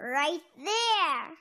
right there.